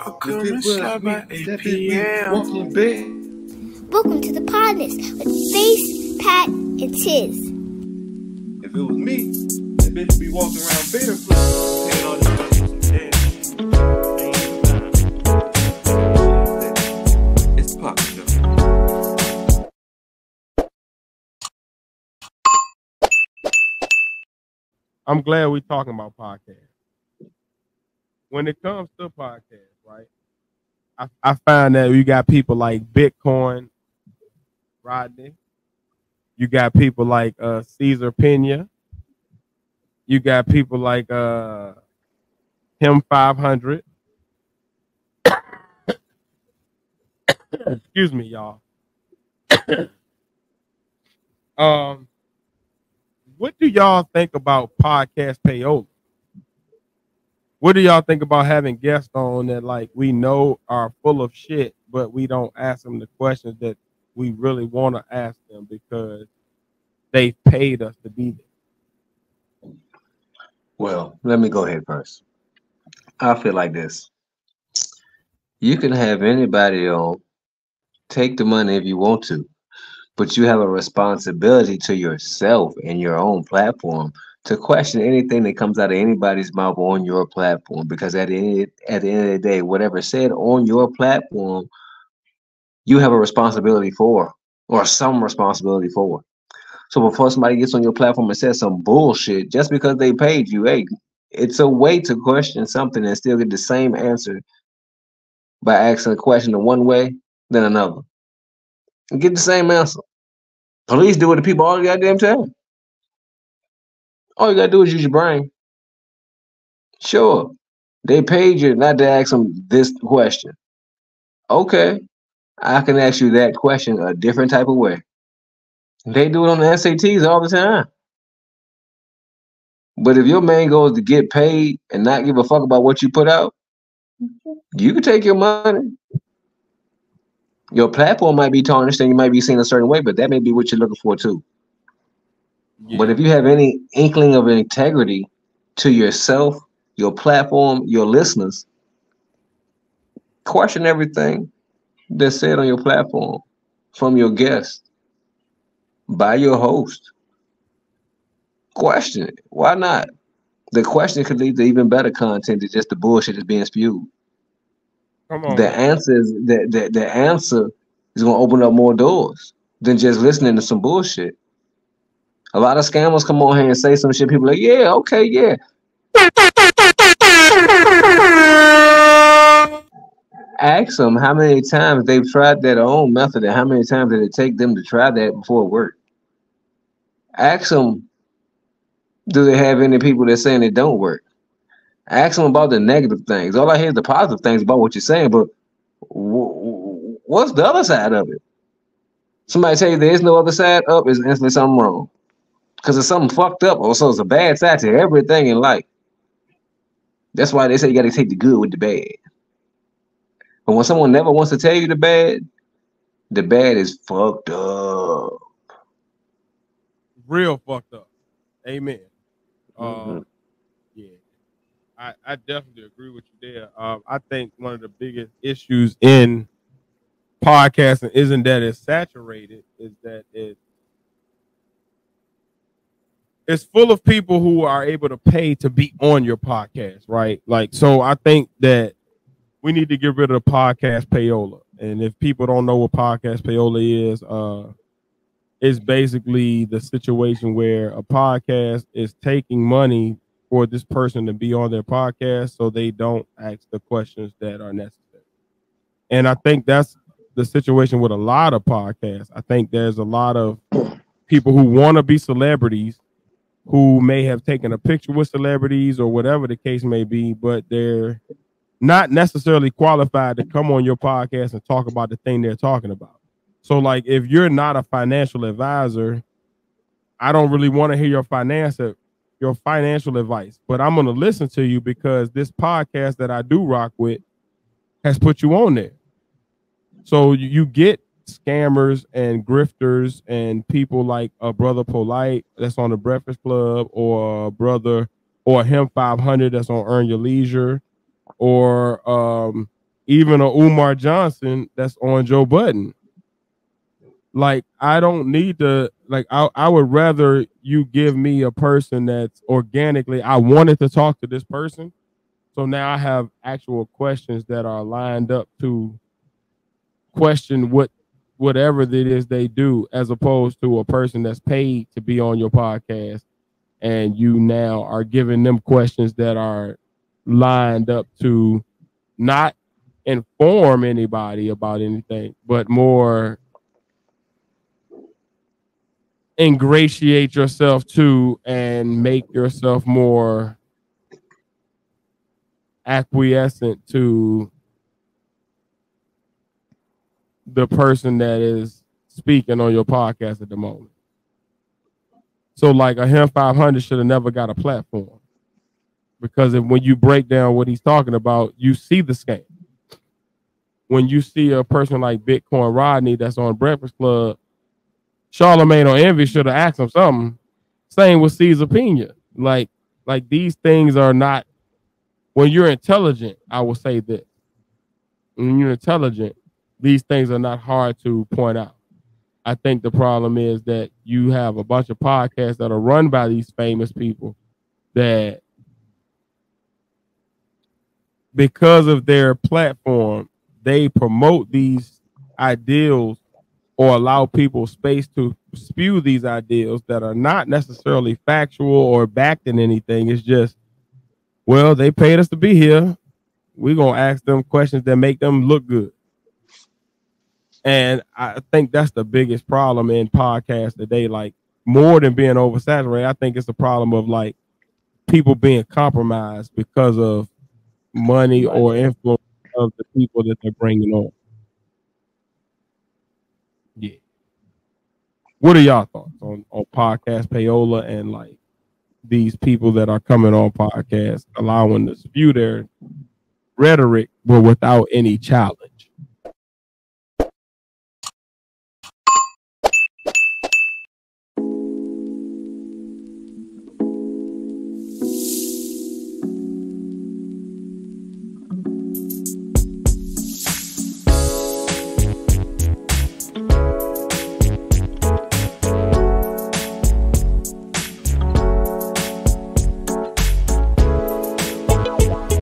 I'll come and slide by 8 p.m. Welcome bed. Welcome to the Podnas with Face, Pat, and Tiz. If it was me, that bitch would be walking around barefoot. Paying all this money for some dead. Ain't even fine. It's pop show. I'm glad we're talking about podcasts. When it comes to podcasts, right? I, I find that you got people like Bitcoin, Rodney. You got people like uh, Cesar Pina. You got people like uh, him 500. Excuse me, y'all. um, what do y'all think about podcast payola? What do y'all think about having guests on that like we know are full of shit, but we don't ask them the questions that we really want to ask them because they paid us to be there? Well, let me go ahead first. I feel like this. You can have anybody on, take the money if you want to, but you have a responsibility to yourself and your own platform to question anything that comes out of anybody's mouth on your platform. Because at the at the end of the day, whatever said on your platform, you have a responsibility for, or some responsibility for. So before somebody gets on your platform and says some bullshit, just because they paid you, hey, it's a way to question something and still get the same answer by asking a question in one way than another. And get the same answer. Police do it to people all the goddamn time. All you gotta do is use your brain. Sure, they paid you not to ask them this question. Okay, I can ask you that question a different type of way. They do it on the SATs all the time. But if your main goal is to get paid and not give a fuck about what you put out, you can take your money. Your platform might be tarnished and you might be seen a certain way, but that may be what you're looking for too. But if you have any inkling of integrity to yourself, your platform, your listeners, question everything that's said on your platform from your guest by your host. Question it. Why not? The question could lead to even better content than just the bullshit that's being spewed. Come on. The answer is the, the, the answer is gonna open up more doors than just listening to some bullshit. A lot of scammers come on here and say some shit. People like, yeah, okay, yeah. Ask them how many times they've tried their own method and how many times did it take them to try that before it worked. Ask them, do they have any people that saying it don't work? Ask them about the negative things. All I hear is the positive things about what you're saying, but wh- wh- what's the other side of it? Somebody tell you there is no other side oh, up is instantly something wrong. Because it's something fucked up, or so it's a bad side to everything in life. That's why they say you got to take the good with the bad. But when someone never wants to tell you the bad, the bad is fucked up. Real fucked up. Amen. Mhm. Um, yeah, I, I definitely agree with you there. Um, I think one of the biggest issues in podcasting isn't that it's saturated, is that it it's full of people who are able to pay to be on your podcast, right? Like, so I think that we need to get rid of the podcast payola. And if people don't know what podcast payola is, uh, it's basically the situation where a podcast is taking money for this person to be on their podcast so they don't ask the questions that are necessary. And I think that's the situation with a lot of podcasts. I think there's a lot of people who want to be celebrities who may have taken a picture with celebrities or whatever the case may be, but they're not necessarily qualified to come on your podcast and talk about the thing they're talking about. So, like, if you're not a financial advisor, I don't really want to hear your finance your financial advice, but I'm to listen to you because this podcast that I do rock with has put you on there. So you get scammers and grifters and people like a Brother Polight that's on the Breakfast Club or brother or him 500 that's on Earn Your Leisure or um even a Umar Johnson that's on Joe Budden. Like I don't need to like I, I would rather you give me a person that's organically I wanted to talk to this person. So now I have actual questions that are lined up to question what whatever it is they do as opposed to a person that's paid to be on your podcast and you now are giving them questions that are lined up to not inform anybody about anything but more ingratiate yourself to and make yourself more acquiescent to the person that is speaking on your podcast at the moment. So, like a him 500 should have never got a platform because if, when you break down what he's talking about, you see the scam. When you see a person like Bitcoin Rodney that's on Breakfast Club, Charlemagne or Envy should have asked him something. Same with Cesar Pina. Like, like these things are not. When you're intelligent, I will say this. When you're intelligent, these things are not hard to point out. I think the problem is that you have a bunch of podcasts that are run by these famous people that because of their platform, they promote these ideals or allow people space to spew these ideals that are not necessarily factual or backed in anything. It's just, well, they paid us to be here. We're gonna ask them questions that make them look good. And I think that's the biggest problem in podcasts today. Like more than being oversaturated, I think it's a problem of like people being compromised because of money or influence of the people that they're bringing on. Yeah. What are y'all thoughts on, on podcast payola and like these people that are coming on podcasts, allowing to spew their rhetoric, but without any challenge?